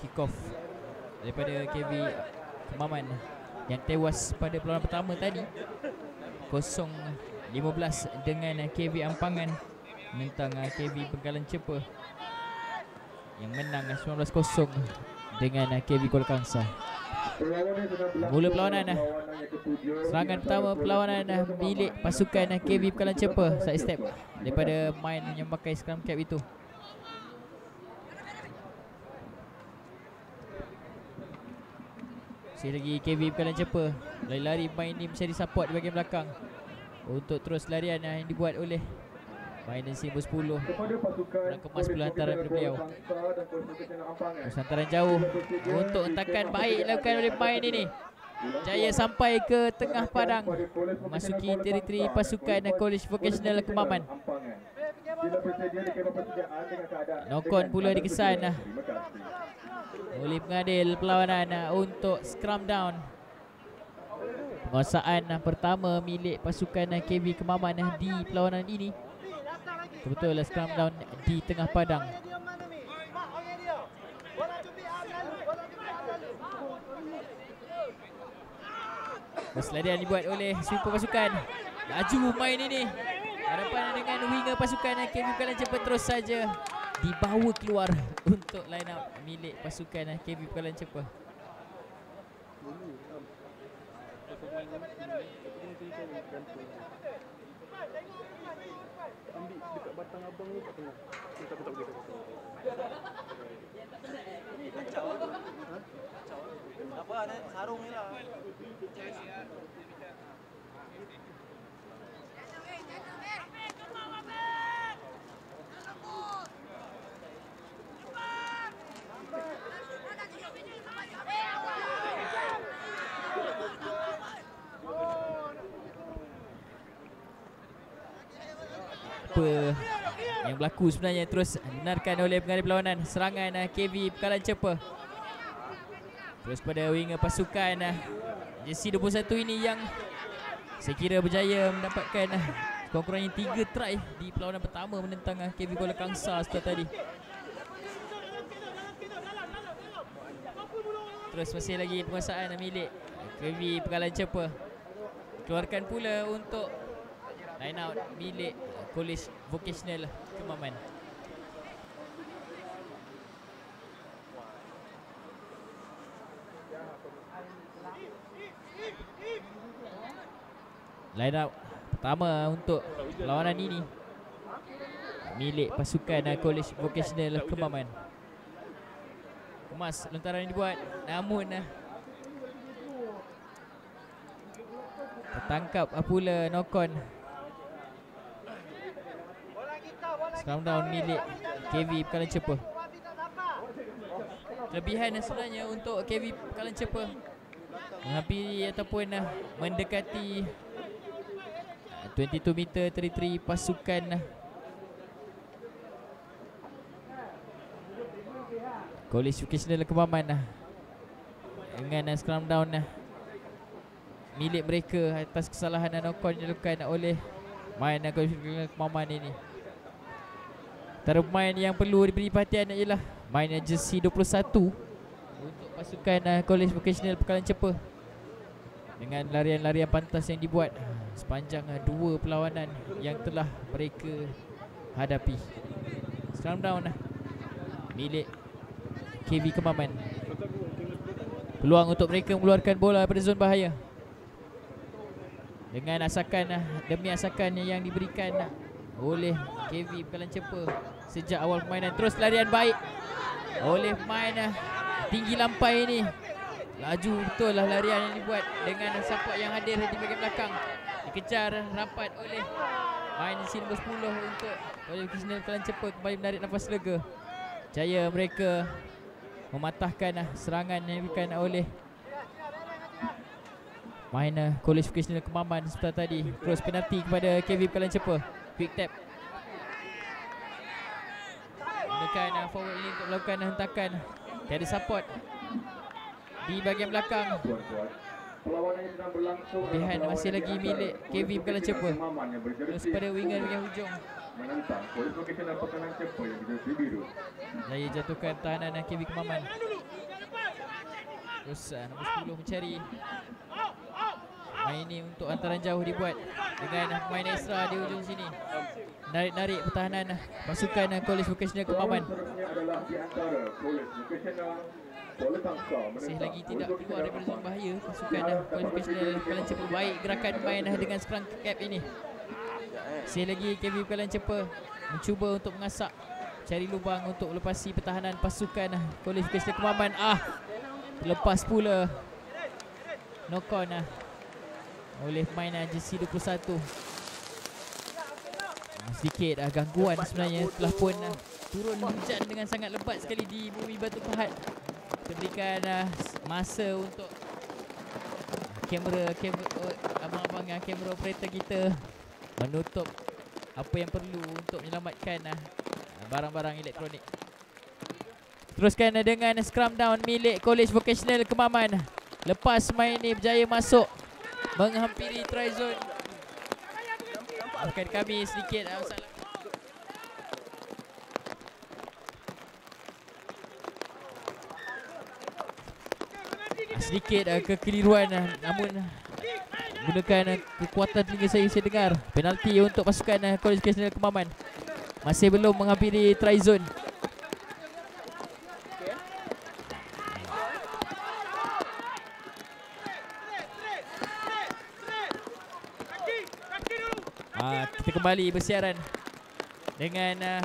kick off daripada KV Kemaman yang tewas pada perlawanan pertama tadi 0-15 dengan KV Ampangan menentang uh, KV Bengkalan Cepa yang menang uh, 19-0 dengan uh, KV Kuala Kangsar. Mula perlawanan uh, serangan pertama perlawanan uh, milik pasukan uh, KV Bengkalan Cepa side step daripada main yang pakai scrum cap itu. Masih lagi KV Bengkalan Cepa Lari-lari main ni mencari support di bahagian belakang. Untuk terus larian yang dibuat oleh Main nombor 10 Kurang kemas pula hantaran daripada beliau Terus hantaran jauh. Untuk hentakan baik dilakukan oleh main ini. Jaya sampai ke tengah padang. Masuki teritori pasukan College Vocational Kemaman. Nokon pula dikesan oleh pengadil perlawanan uh, untuk scrum down. Penguasaan uh, pertama milik pasukan uh, KB Kemaman di perlawanan ini. Betul lah scrum down di tengah padang. Perseladian dibuat oleh super pasukan. Laju main ini. Harapan dengan winger pasukan KB Kemaman cepat terus saja dibawa keluar untuk line up milik pasukan KB Kuala Cepa. Ambil dekat batang abang ni kat tengah. Tak tak boleh. Apa sarung ni lah. Apa yang berlaku sebenarnya terus benarkan oleh pengadil perlawanan serangan uh, KB Pekalan Cepa. Terus pada winger pasukan uh, jersey 21 ini yang saya kira berjaya mendapatkan uh, kurang-kurangnya 3 try di perlawanan pertama menentang KB Kuala Kangsar setelah tadi. Terus masih lagi penguasaan milik KB Pekalan Cepa. Keluarkan pula untuk line out milik College Vocational Kemaman. Line out pertama untuk lawanan ini milik pasukan College Vocational Kemaman. Kemas lontaran yang dibuat namun uh, tertangkap pula Nokon Scrum down milik KV Pekalan Cepa Kelebihan sebenarnya untuk KV Pekalan Cepa Menghampiri ataupun uh, mendekati uh, 22 meter teritori pasukan uh, College Vocational Kemaman Dengan scrum down milik mereka atas kesalahan Anokon dilakukan oleh main College Vocational Kemaman ini Antara pemain yang perlu diberi perhatian ialah main jersey 21 untuk pasukan uh, College Vocational Pekalan Cepa dengan larian-larian pantas yang dibuat sepanjang uh, dua perlawanan yang telah mereka hadapi. Scrum down uh, milik KV Kemaman. Peluang untuk mereka mengeluarkan bola daripada zon bahaya. Dengan asakan uh, demi asakan yang diberikan uh, oleh KV Pekalan Cepa sejak awal permainan terus larian baik. Oleh pemain uh, tinggi lampai ini. Laju betul lah larian yang dibuat dengan support yang hadir di bahagian belakang. Dikejar rapat oleh main nombor 10 untuk oleh Kisnel Pekalan Cepa kembali menarik nafas lega. Jaya mereka mematahkan uh, serangan yang diberikan oleh main uh, College Vocational Kemaman seperti tadi. Terus penalti kepada KV Pekalan Cepa quick tap gunakan uh, forward ini untuk melakukan hentakan tiada support di bahagian belakang Kelebihan masih lagi milik KV Pekalan Cepa Terus pada winger hujung yang biru. Jaya jatuhkan tahanan uh, KV Kemaman. Terus uh, nombor 10 mencari. Main ini untuk antaran jauh dibuat dengan main ekstra di ujung sini. Narik-narik pertahanan pasukan College Vocational Kemaman. Masih lagi tidak keluar daripada zon bahaya pasukan College Vocational Kalian Cepa baik gerakan main dengan serang cap ini. Masih lagi KV Kalian Cepa mencuba untuk mengasak cari lubang untuk melepasi pertahanan pasukan College Vocational Kemaman. Ah, lepas pula knock on uh, oleh uh, jersey 21. Ah, Sedikit uh, gangguan sebenarnya telah pun uh, turun hujan dengan sangat lebat sekali di bumi Batu Pahat. Berikan uh, masa untuk kamera kamera oh, abang-abang uh, kamera operator kita menutup apa yang perlu untuk menyelamatkan uh, barang-barang elektronik. Teruskan uh, dengan scrum down milik College Vocational Kemaman. Lepas main ni berjaya masuk menghampiri try zone. Maafkan kami sedikit uh, salah. Ah, sedikit uh, kekeliruan uh, namun gunakan uh, kekuatan telinga saya saya dengar penalti untuk pasukan uh, College Nasional Kemaman masih belum menghampiri try zone Ah, kita kembali bersiaran dengan uh,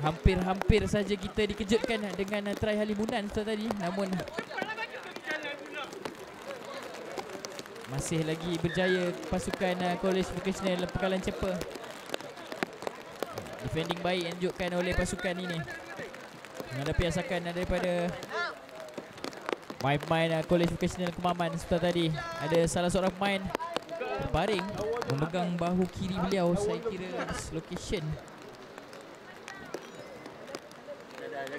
hampir-hampir saja kita dikejutkan dengan uh, try halimunan tadi. Namun masih lagi berjaya pasukan uh, College Vocational Pekalan Cepa defending baik yang ditunjukkan oleh pasukan ini. Menghadapi asakan uh, daripada main-main uh, College Vocational Kemaman seperti tadi. Ada salah seorang pemain terbaring memegang bahu kiri beliau saya kira location.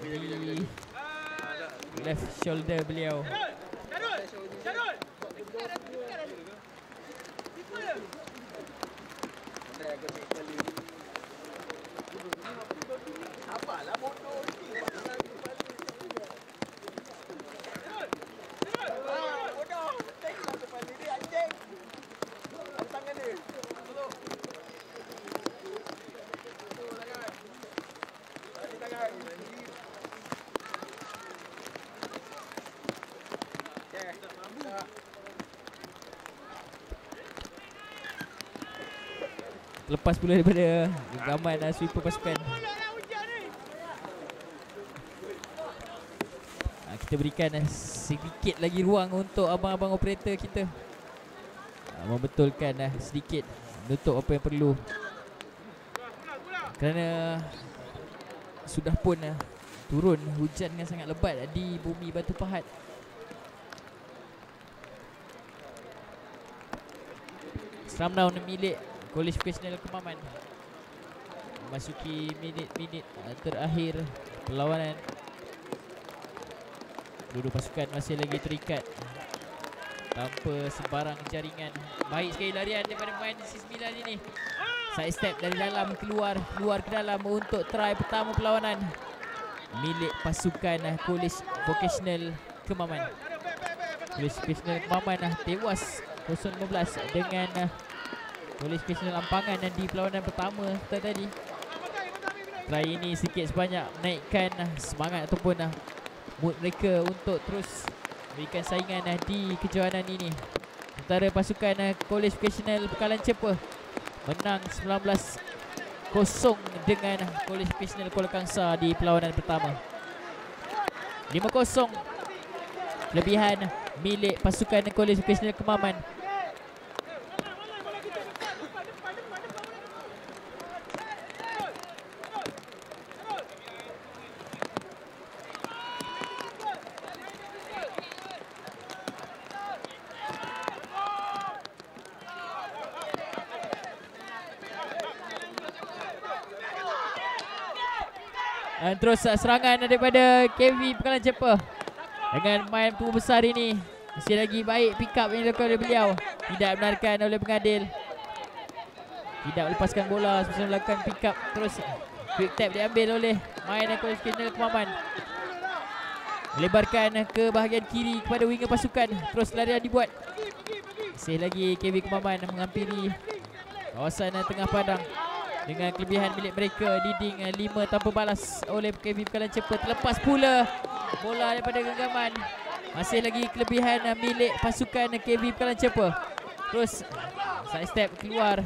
Di left shoulder beliau lepas pula daripada genggaman uh, sweeper pasukan uh, kita berikan sedikit lagi ruang untuk abang-abang operator kita. Membetulkan uh, sedikit menutup apa yang perlu. Kerana sudah pun uh, turun hujan dengan sangat lebat di bumi Batu Pahat. Seram down milik Vocational Kemaman. Memasuki minit-minit terakhir perlawanan. Dua-dua pasukan masih lagi terikat. Tanpa sebarang jaringan. Baik sekali larian daripada pemain di 9 ini. Side step dari dalam keluar Keluar ke dalam untuk try pertama perlawanan. Milik pasukan College Vocational Kemaman. College Vocational Kemaman tewas 0-15 dengan uh, College Vocational Ampangan dan di perlawanan pertama tadi. Try ini sikit sebanyak menaikkan uh, semangat ataupun uh, mood mereka untuk terus berikan saingan uh, di kejohanan ini. Sementara pasukan uh, College Vocational Pekalan Cepa menang 19 kosong dengan College Vocational Kuala Kangsa di perlawanan pertama. 5-0 Kelebihan milik pasukan College Kemaman Dan terus serangan daripada KV Pekalan Cepa. Dengan main tubuh besar ini. Masih lagi baik pick up yang dilakukan oleh beliau. Tidak benarkan oleh pengadil. Tidak melepaskan bola Semasa melakukan pick up Terus Quick tap diambil oleh Main College National Kemaman. Melebarkan ke bahagian kiri kepada winger pasukan. Terus larian dibuat. Masih lagi KB Kemaman menghampiri Kawasan tengah padang Dengan kelebihan milik mereka Leading 5 tanpa balas oleh KB Bekalan Cepat. Terlepas pula Bola daripada genggaman. Masih lagi kelebihan milik pasukan KB Bekalan Cepat. Terus Side step keluar.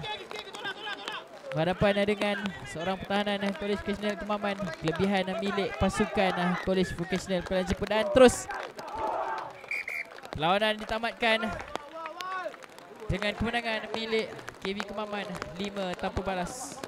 Berhadapan dengan seorang pertahanan College Vocational Kemaman. Kelebihan milik pasukan College Vocational Kuala Jepun Dan terus Perlawanan ditamatkan Dengan kemenangan milik KB Kemaman. 5 tanpa balas